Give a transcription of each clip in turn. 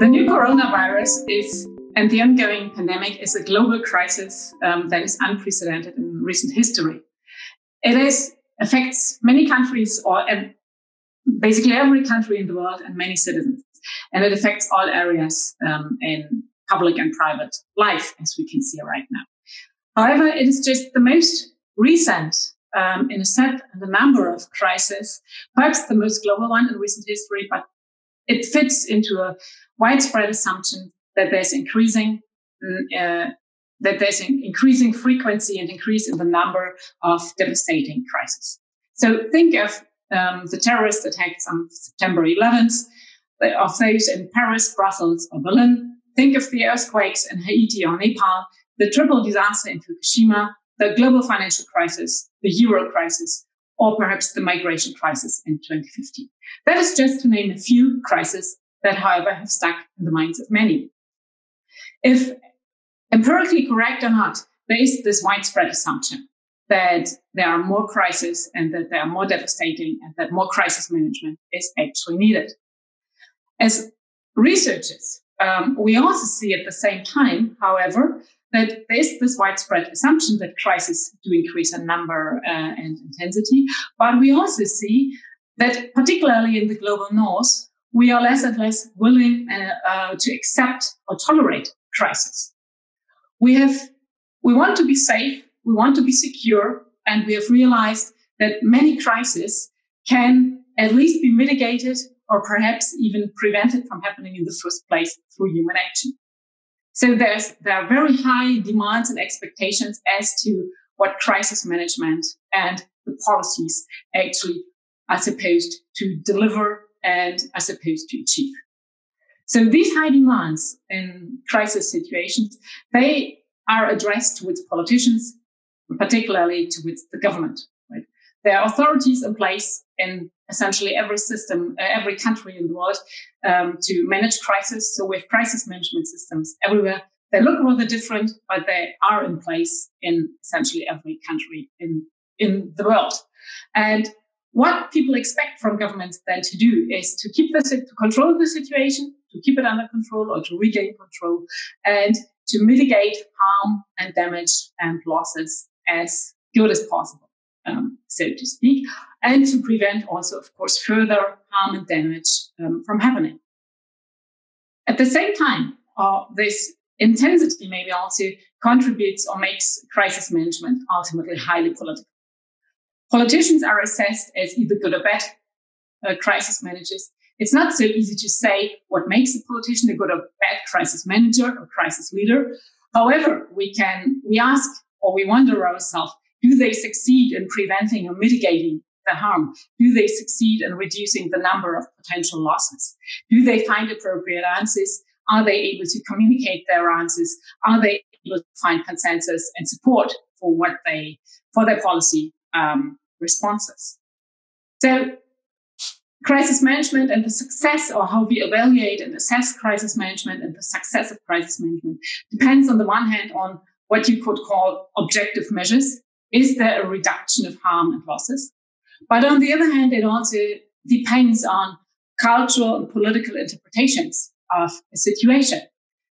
The new coronavirus is, and the ongoing pandemic is a global crisis um, that is unprecedented in recent history. It is affects many countries or basically every country in the world and many citizens. And it affects all areas um, in public and private life, as we can see right now. However, it is just the most recent um, in a set and a number of crises, perhaps the most global one in recent history, but it fits into a widespread assumption that there's increasing mm, uh, that there's an increasing frequency and increase in the number of devastating crises. So think of um, the terrorist attacks on September 11th, of those in Paris, Brussels, or Berlin. Think of the earthquakes in Haiti or Nepal, the triple disaster in Fukushima, the global financial crisis, the euro crisis, or perhaps the migration crisis in 2015. That is just to name a few crises that, however, have stuck in the minds of many. If empirically correct or not, there is this widespread assumption that there are more crises and that they are more devastating and that more crisis management is actually needed. As researchers, um, we also see at the same time, however, that there is this widespread assumption that crises do increase in number uh, and intensity, but we also see that particularly in the global north, we are less and less willing uh, uh, to accept or tolerate crisis. We have, we want to be safe, we want to be secure, and we have realized that many crises can at least be mitigated or perhaps even prevented from happening in the first place through human action. So there's, there are very high demands and expectations as to what crisis management and the policies actually are supposed to deliver and are supposed to achieve. So these high demands in crisis situations, they are addressed towards politicians, particularly towards the government. There are authorities in place in essentially every system, uh, every country in the world um, to manage crisis. So we have crisis management systems everywhere. They look rather different, but they are in place in essentially every country in, in the world. And what people expect from governments then to do is to keep the to control the situation, to keep it under control or to regain control, and to mitigate harm and damage and losses as good as possible, um, so to speak, and to prevent also, of course, further harm and damage um, from happening. At the same time, uh, this intensity maybe also contributes or makes crisis management ultimately highly political. Politicians are assessed as either good or bad uh, crisis managers. It's not so easy to say what makes a politician a good or bad crisis manager or crisis leader. However, we can, we ask or we wonder ourselves, do they succeed in preventing or mitigating the harm? Do they succeed in reducing the number of potential losses? Do they find appropriate answers? Are they able to communicate their answers? Are they able to find consensus and support for what they, for their policy um, responses. So crisis management and the success or how we evaluate and assess crisis management and the success of crisis management depends on the one hand on what you could call objective measures. Is there a reduction of harm and losses? But on the other hand, it also depends on cultural and political interpretations of a situation.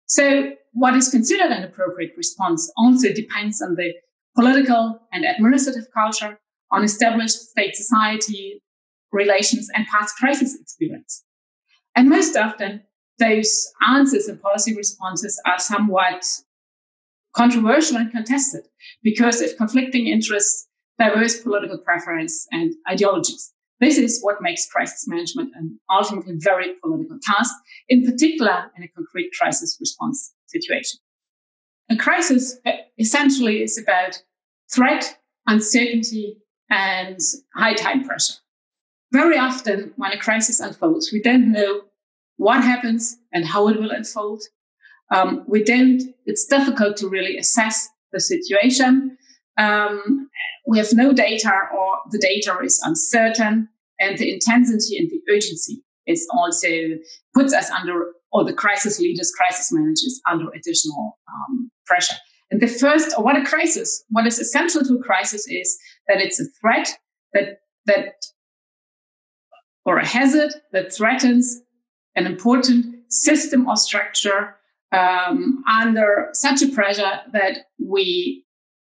So what is considered an appropriate response also depends on the political and administrative culture on established state society relations and past crisis experience. And most often, those answers and policy responses are somewhat controversial and contested because of conflicting interests, diverse political preference, and ideologies. This is what makes crisis management an ultimately very political task, in particular in a concrete crisis response situation. A crisis uh, essentially is about threat, uncertainty, and high time pressure. Very often, when a crisis unfolds, we don't know what happens and how it will unfold. Um, we don't, it's difficult to really assess the situation. Um, we have no data or the data is uncertain and the intensity and the urgency is also puts us under, or the crisis leaders, crisis managers under additional um, pressure. And the first, what a crisis, what is essential to a crisis is that it's a threat that, that, or a hazard that threatens an important system or structure um, under such a pressure that we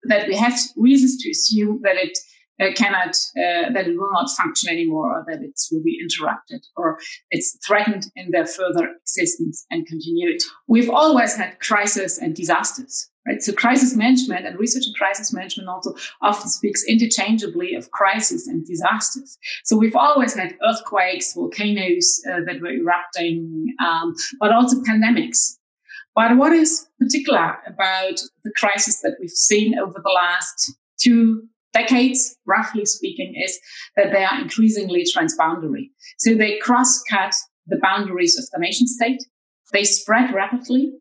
that we have reasons to assume that it uh, cannot uh, that it will not function anymore or that it will be interrupted or it's threatened in their further existence and continuity. We've always had crises and disasters right? So crisis management and research in crisis management also often speaks interchangeably of crisis and disasters. So we've always had earthquakes volcanoes uh, that were erupting um, but also pandemics but what is particular about the crisis that we've seen over the last two decades, roughly speaking, is that they are increasingly transboundary. So they cross-cut the boundaries of the nation state. They spread rapidly.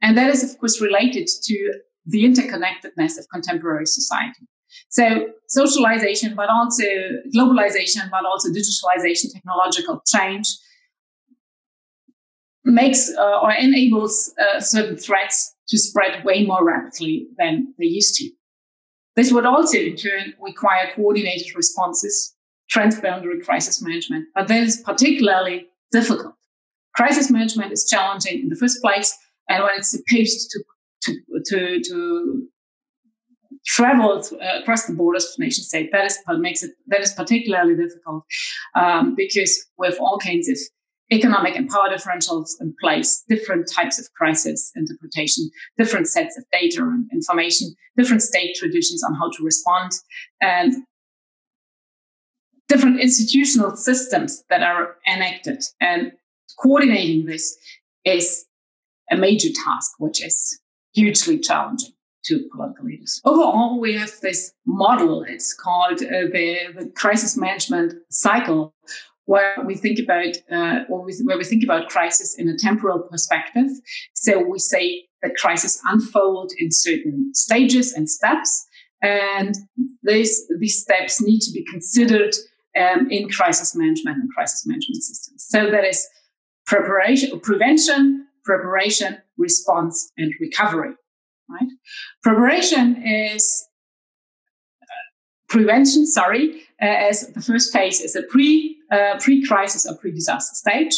And that is, of course, related to the interconnectedness of contemporary society. So socialization, but also globalization, but also digitalization, technological change makes uh, or enables uh, certain threats to spread way more rapidly than they used to. This would also in turn require coordinated responses, transboundary crisis management, but that is particularly difficult. Crisis management is challenging in the first place, and when it's supposed to to to, to travel uh, across the borders of nation state, that is what makes it that is particularly difficult um, because with all kinds of economic and power differentials in place, different types of crisis interpretation, different sets of data and information, different state traditions on how to respond, and different institutional systems that are enacted. And coordinating this is a major task, which is hugely challenging to political leaders. Overall, we have this model. It's called uh, the, the crisis management cycle, where we think about uh, where we think about crisis in a temporal perspective. So we say that crisis unfold in certain stages and steps, and these these steps need to be considered um, in crisis management and crisis management systems. So that is preparation, prevention, preparation, response, and recovery. Right? Preparation is prevention, sorry, uh, as the first phase is a pre uh, pre crisis or pre disaster stage,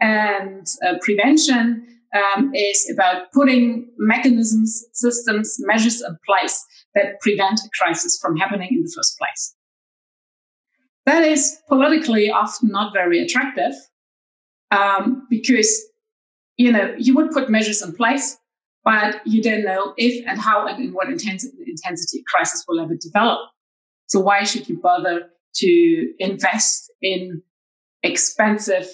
and uh, prevention um, is about putting mechanisms, systems, measures in place that prevent a crisis from happening in the first place. That is politically often not very attractive um, because you know you would put measures in place, but you don't know if and how and in what intensity, intensity crisis will ever develop. So why should you bother to invest in expensive,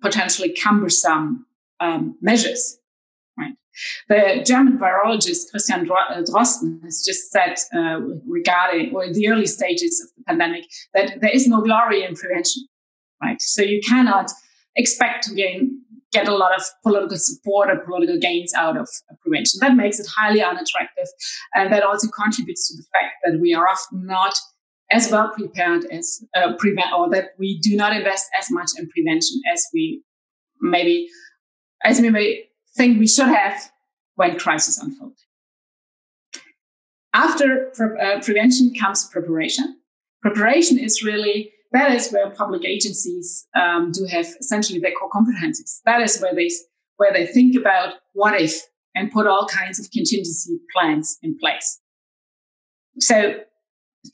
potentially cumbersome um, measures? The German virologist Christian uh, Drosten has just said uh, regarding or the early stages of the pandemic that there is no glory in prevention. Right. So you cannot expect to gain get a lot of political support or political gains out of prevention. That makes it highly unattractive. And that also contributes to the fact that we are often not as well prepared as uh, prevent or that we do not invest as much in prevention as we maybe as we may think we should have when crisis unfold. After pre- uh, prevention comes preparation. Preparation is really that is where public agencies um, do have essentially their core competencies. That is where they where they think about what if and put all kinds of contingency plans in place. So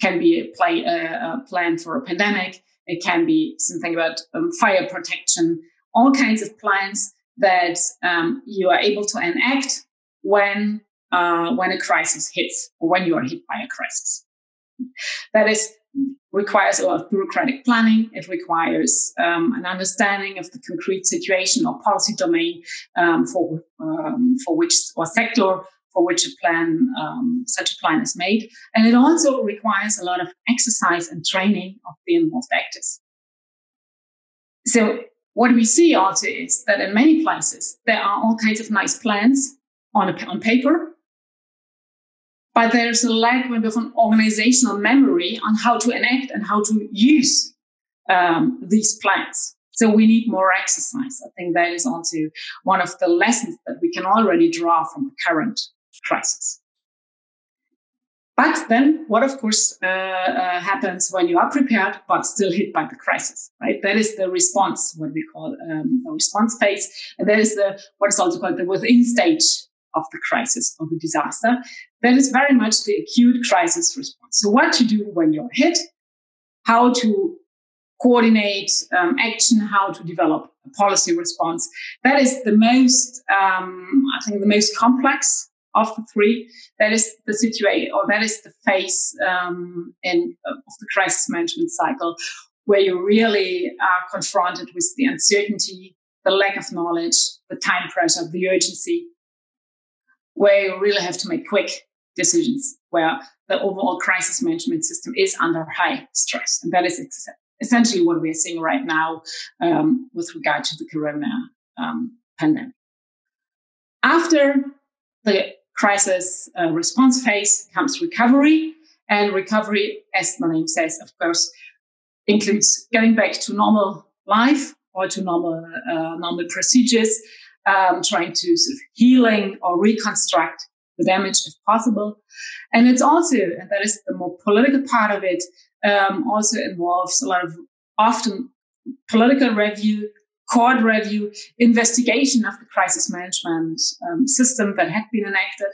can be a, play, a plan for a pandemic. It can be something about um, fire protection, all kinds of plans that um, you are able to enact when uh, when a crisis hits or when you are hit by a crisis. That is requires a lot of bureaucratic planning. It requires um, an understanding of the concrete situation or policy domain um, for um, for which or sector for which a plan, um, such a plan is made. And it also requires a lot of exercise and training of the involved actors. So what we see also is that in many places, there are all kinds of nice plans on, a, on paper, but there's a lack of an organizational memory on how to enact and how to use um, these plans. So we need more exercise. I think that is also one of the lessons that we can already draw from the current crisis. But then what, of course, uh, uh, happens when you are prepared, but still hit by the crisis, right? That is the response, what we call um, the response phase. And that is the, what is also called the within stage of the crisis or the disaster. That is very much the acute crisis response. So what to do when you're hit, how to coordinate um, action, how to develop a policy response. That is the most, um, I think, the most complex of the three. That is the situation, or that is the phase um, in of the crisis management cycle where you really are confronted with the uncertainty, the lack of knowledge, the time pressure, the urgency, where you really have to make quick decisions, where the overall crisis management system is under high stress, and that is essentially what we're seeing right now um, with regard to the corona um, pandemic. After the crisis uh, response phase comes recovery, and recovery, as the name says, of course, includes going back to normal life or to normal uh, normal procedures, um, trying to sort of healing or reconstruct the damage if possible. And it's also, and that is the more political part of it, um, also involves a lot of often political review, court review, investigation of the crisis management um, system that had been enacted.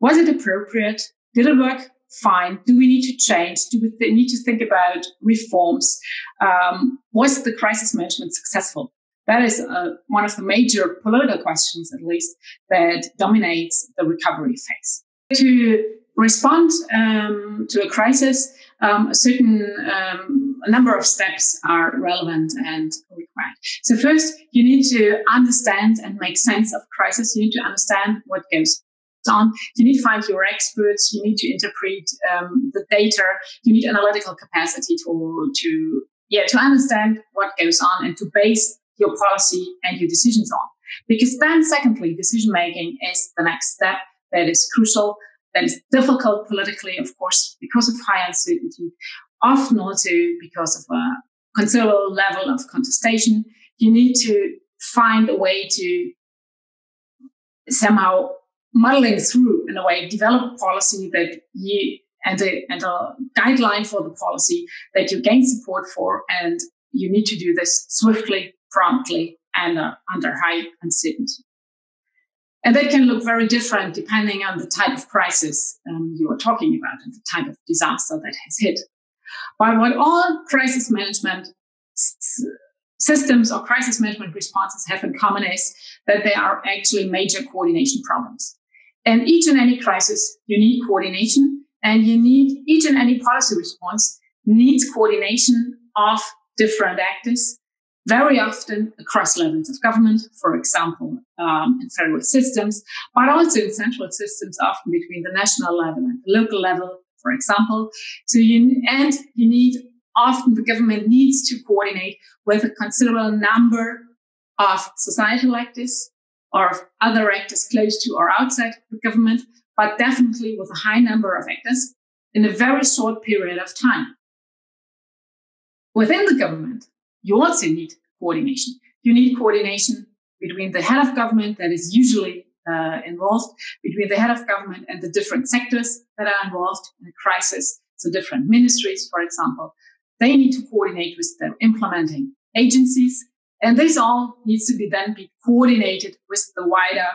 Was it appropriate? Did it work fine? Do we need to change? Do we th- need to think about reforms? Um, was the crisis management successful? That is uh, one of the major political questions, at least, that dominates the recovery phase. To respond um, to a crisis, um, a certain um, number of steps are relevant and required. So first, you need to understand and make sense of crisis. You need to understand what goes on. You need to find your experts. You need to interpret um, the data. You need analytical capacity to to yeah to understand what goes on and to base your policy and your decisions on. Because then, secondly, decision making is the next step that is crucial that is difficult politically, of course, because of high uncertainty, often also because of a considerable level of contestation. You need to find a way to somehow muddling through in a way, develop a policy that you and a, and a guideline for the policy that you gain support for. And you need to do this swiftly, promptly, and uh, under high uncertainty. And that can look very different depending on the type of crisis um, you are talking about and the type of disaster that has hit. But what all crisis management s- systems or crisis management responses have in common is that they are actually major coordination problems. And each and any crisis, you need coordination and you need each and any policy response needs coordination of different actors very often across levels of government, for example, um, in federal systems, but also in central systems, often between the national level and the local level, for example. So you, and you need, often the government needs to coordinate with a considerable number of societal actors or other actors close to or outside the government, but definitely with a high number of actors in a very short period of time. Within the government, you also need coordination. You need coordination between the head of government that is usually uh, involved, between the head of government and the different sectors that are involved in a crisis. So different ministries, for example, they need to coordinate with their implementing agencies. And this all needs to be then be coordinated with the wider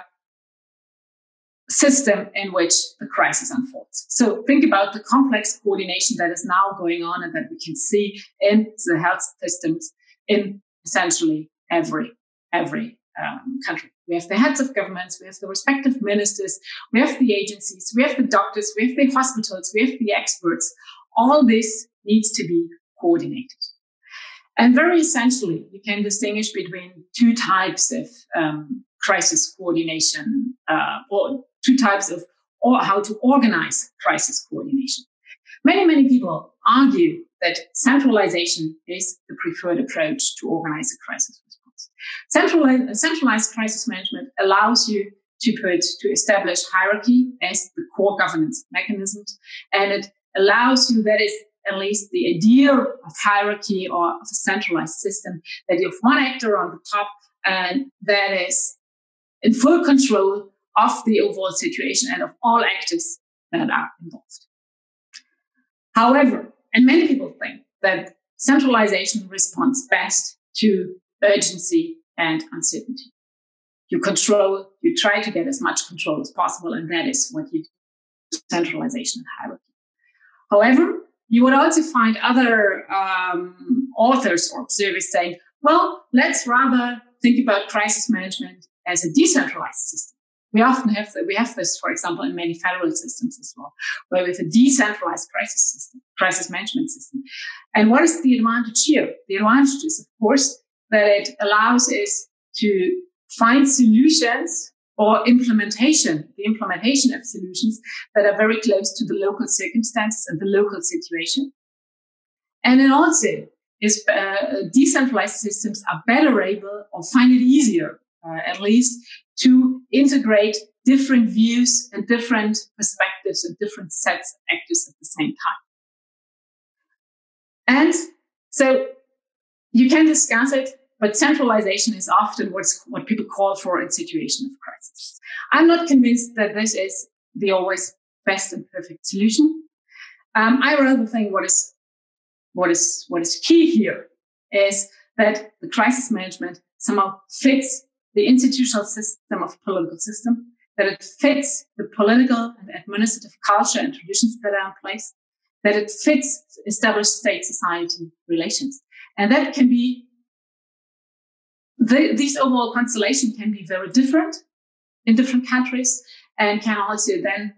system in which the crisis unfolds. So think about the complex coordination that is now going on and that we can see in the health systems in essentially every every um, country. We have the heads of governments, we have the respective ministers, we have the agencies, we have the doctors, we have the hospitals, we have the experts. All this needs to be coordinated. And very essentially, you can distinguish between two types of um, crisis coordination, uh, or two types of or how to organize crisis coordination. Many, many people argue that centralization is the preferred approach to organize a crisis response. Centralized, centralized crisis management allows you to put, to establish hierarchy as the core governance mechanisms. And it allows you, that is at least the idea of hierarchy or of a centralized system, that you have one actor on the top and that is in full control of the overall situation and of all actors that are involved. However, and many people think that centralization responds best to urgency and uncertainty. You control, you try to get as much control as possible, and that is what you do centralization and hierarchy. However, you would also find other um, authors or observers saying, well, let's rather think about crisis management as a decentralized system. We often have we have this, for example, in many federal systems as well, where we have a decentralized crisis system, crisis management system. And what is the advantage here? The advantage is, of course, that it allows us to find solutions or implementation, the implementation of solutions that are very close to the local circumstances and the local situation. And then also is uh, decentralized systems are better able or find it easier, uh, at least, to integrate different views and different perspectives and different sets of actors at the same time. And so you can discuss it but centralization is often what's, what people call for in situation of crisis. I'm not convinced that this is the always best and perfect solution. Um, I rather think what is what is what is key here is that the crisis management somehow fits the institutional system of political system, that it fits the political and administrative culture and traditions that are in place, that it fits established state society relations. And that can be the, these overall constellation can be very different in different countries and can also then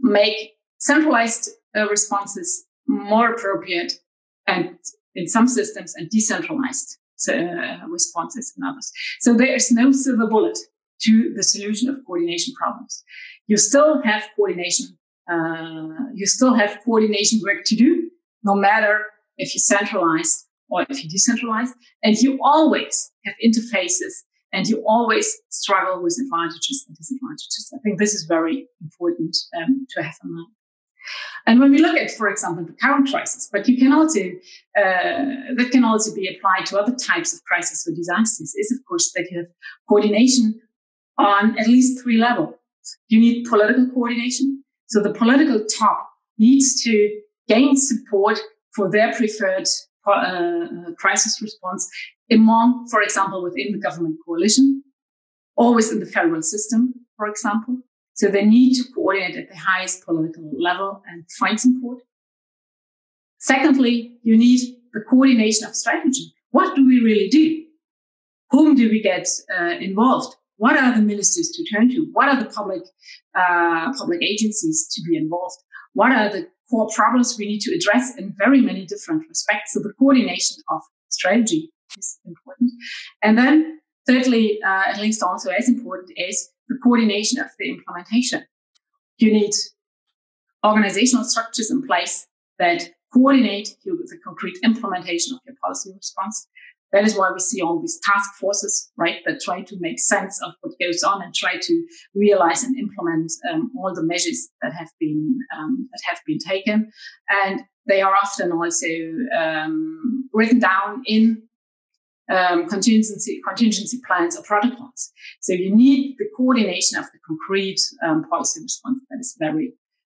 make centralized uh, responses more appropriate and in some systems and decentralized uh, responses in others. So there is no silver bullet to the solution of coordination problems. You still have coordination. Uh, you still have coordination work to do, no matter if you centralize or if you decentralize. And you always have interfaces and you always struggle with advantages and disadvantages. I think this is very important um, to have in mind. And when we look at, for example, the current crisis, but you can also uh, that can also be applied to other types of crises or disasters, is of course that you have coordination on at least three levels. You need political coordination, so the political top needs to gain support for their preferred uh, crisis response among, for example, within the government coalition, always in the federal system, for example. So they need to coordinate at the highest political level and find support. Secondly, you need the coordination of strategy. What do we really do? Whom do we get uh, involved? What are the ministers to turn to? What are the public uh, public agencies to be involved? What are the core problems we need to address in very many different respects. So the coordination of strategy is important. And then thirdly, uh, at least also as important is the coordination of the implementation. You need organizational structures in place that coordinate the concrete implementation of your policy response. That is why we see all these task forces, right, that try to make sense of what goes on and try to realize and implement um, all the measures that have been um, that have been taken, and they are often also um, written down in um, contingency contingency plans or protocols. So you need the coordination of the concrete um, policy response. That is very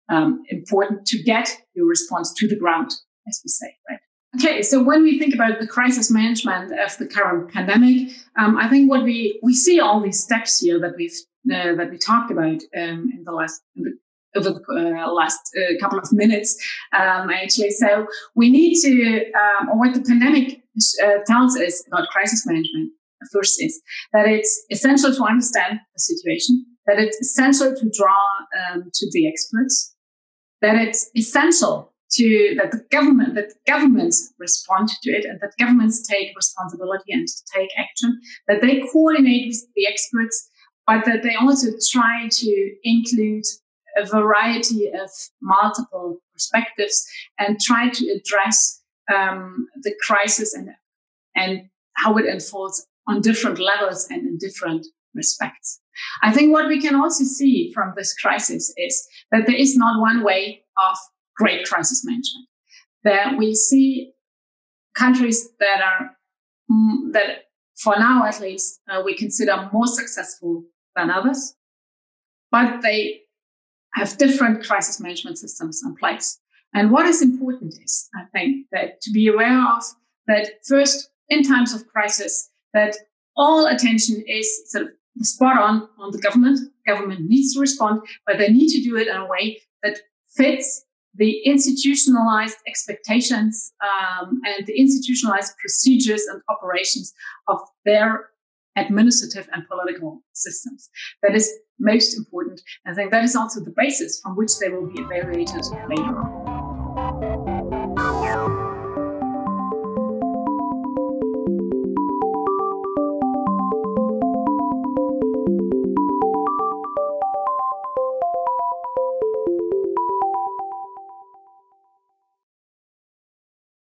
um, important to get your response to the ground, as we say, right? Okay, so when we think about the crisis management of the current pandemic, um, I think what we we see all these steps here that we've uh, that we talked about um, in the last in the, over the uh, last uh, couple of minutes, um, actually. So we need to, or what the pandemic uh, tells us about crisis management first is that it's essential to understand the situation, that it's essential to draw um, to the experts, that it's essential to that the government that governments respond to it and that governments take responsibility and take action that they coordinate with the experts but that they also try to include a variety of multiple perspectives and try to address um, the crisis and and how it unfolds on different levels and in different respects. I think what we can also see from this crisis is that there is not one way of great crisis management. That we see countries that are mm, that for now at least uh, we consider more successful than others, but they have different crisis management systems in place. And what is important is, I think, that to be aware of that first, in times of crisis, that all attention is sort of spot on on the government. Government needs to respond, but they need to do it in a way that fits the institutionalized expectations um, and the institutionalized procedures and operations of their administrative and political systems. That is most important. I think that is also the basis from which they will be evaluated later on.